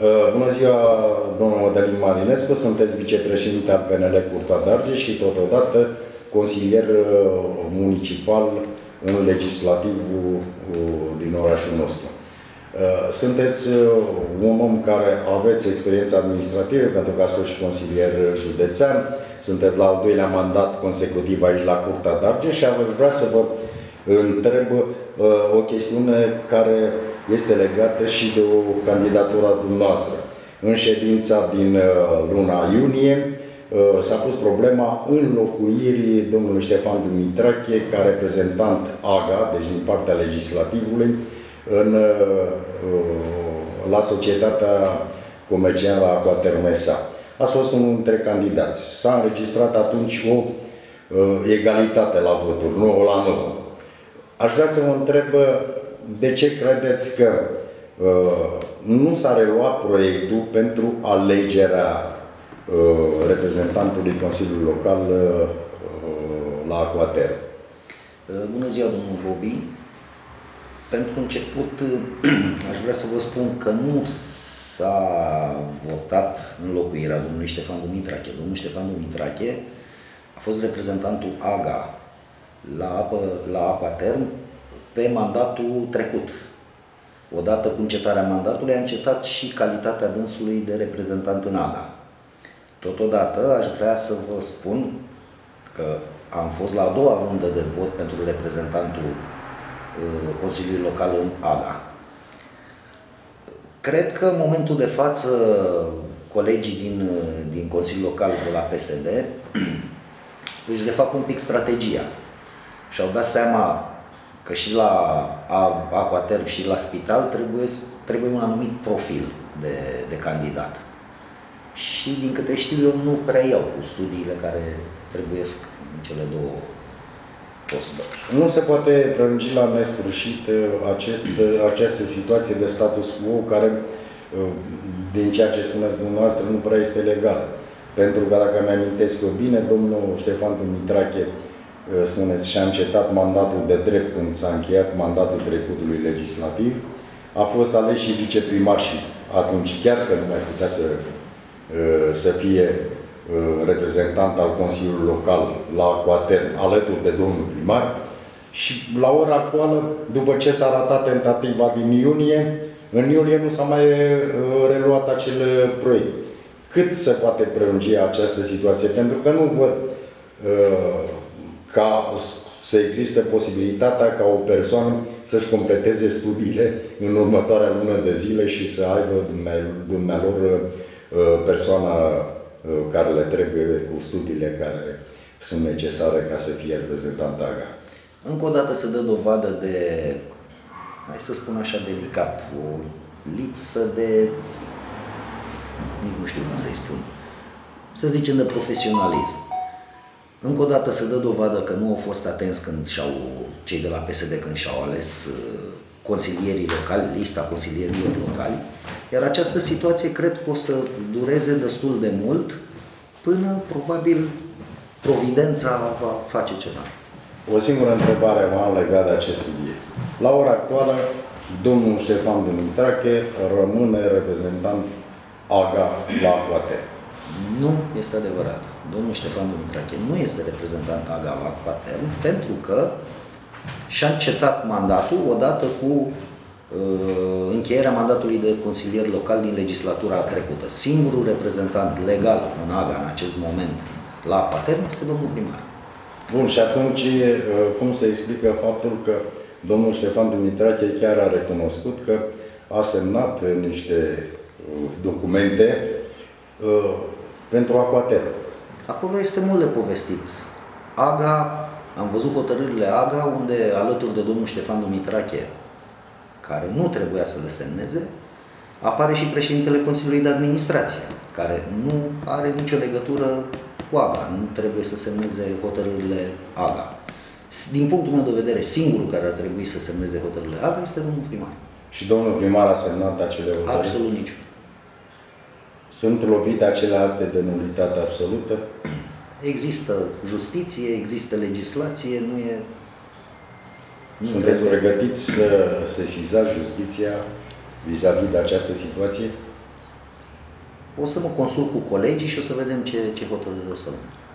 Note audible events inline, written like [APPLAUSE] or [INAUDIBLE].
Uh, bună ziua, domnul Mădălin Marinescu, sunteți vicepreședinte al PNL Curtea Darge și totodată consilier uh, municipal în legislativul uh, din orașul nostru. Sunteți un om care aveți experiență administrativă, pentru că ați fost și consilier județean, sunteți la al doilea mandat consecutiv aici la Curtea Darge și aș vrea să vă întreb o chestiune care este legată și de o candidatură a dumneavoastră. În ședința din uh, luna iunie uh, s-a pus problema înlocuirii domnului Ștefan Dumitrache ca reprezentant AGA, deci din partea legislativului, în, uh, la societatea comercială Aquatermesa. Ați fost unul dintre candidați. S-a înregistrat atunci o egalitate la voturi, nu la 9. Aș vrea să vă întreb de ce credeți că uh, nu s-a reluat proiectul pentru alegerea uh, reprezentantului Consiliului Local uh, la Aquater? Uh, bună ziua, domnul Bobi. Pentru început, [CLEARS THROAT] aș vrea să vă spun că nu s-a votat înlocuirea domnului Ștefan Dumitrache. Domnul Ștefan Dumitrache a fost reprezentantul AGA la, apă, la Aquaterm pe mandatul trecut. Odată cu încetarea mandatului a încetat și calitatea dânsului de reprezentant în AGA. Totodată aș vrea să vă spun că am fost la a doua rundă de vot pentru reprezentantul uh, Consiliului Local în AGA. Cred că în momentul de față colegii din, uh, din Consiliul Local de la PSD [CLEARS THROAT] își refac un pic strategia și au dat seama că și la Aquaterm și la spital trebuie, trebuie un anumit profil de, de candidat. Și din câte știu eu nu prea iau cu studiile care trebuie în cele două posturi. Nu se poate prelungi la nesfârșit uh, acest, uh, această situație de status quo care, uh, din ceea ce spuneți dumneavoastră, nu prea este legală. Pentru că, dacă mi-amintesc eu bine, domnul Ștefan Dumitrache spuneți, și-a încetat mandatul de drept când s-a încheiat mandatul trecutului legislativ, a fost ales și viceprimar și atunci chiar că nu mai putea să, uh, să fie uh, reprezentant al Consiliului Local la Coatern alături de domnul primar și la ora actuală, după ce s-a ratat tentativa din iunie, în iulie nu s-a mai uh, reluat acel proiect. Cât se poate prelungi această situație? Pentru că nu văd ca să existe posibilitatea ca o persoană să-și completeze studiile în următoarea lună de zile și să aibă dumnealor uh, persoana uh, care le trebuie cu studiile care sunt necesare ca să fie reprezentant AGA. Încă o dată se dă dovadă de, hai să spun așa delicat, o lipsă de, nici nu știu cum să-i spun, să zicem de profesionalism. Încă o dată se dă dovadă că nu au fost atenți când și-au, cei de la PSD când și-au ales uh, consilierii locali, lista consilierilor locali, iar această situație cred că o să dureze destul de mult până probabil providența va face ceva. O singură întrebare am legat de acest subiect. La ora actuală, domnul Ștefan Dumitrache rămâne reprezentant AGA la Coate. Nu este adevărat. Domnul Ștefan Dumitrache nu este reprezentant AGAVA Patern pentru că și-a încetat mandatul odată cu uh, încheierea mandatului de consilier local din legislatura trecută. Singurul reprezentant legal în AGA în acest moment la Patern este domnul primar. Bun, și atunci uh, cum se explică faptul că domnul Ștefan Dumitrache chiar a recunoscut că a semnat niște uh, documente uh, pentru Aquater. Acolo este mult de povestit. AGA, am văzut hotărârile AGA unde alături de domnul Ștefan Dumitrache, care nu trebuia să le semneze, apare și președintele Consiliului de Administrație, care nu are nicio legătură cu AGA, nu trebuie să semneze hotărârile AGA. Din punctul meu de vedere, singurul care ar trebui să semneze hotărârile AGA este domnul primar. Și domnul primar a semnat acele hotărâri? Absolut niciun. Sunt lovite acele acte de nulitate absolută? Există justiție, există legislație, nu e... Nu Sunteți trebuie. pregătiți să sesizați justiția vis-a-vis de această situație? o să mă consult cu colegii și o să vedem ce, ce hotărâri o să luăm.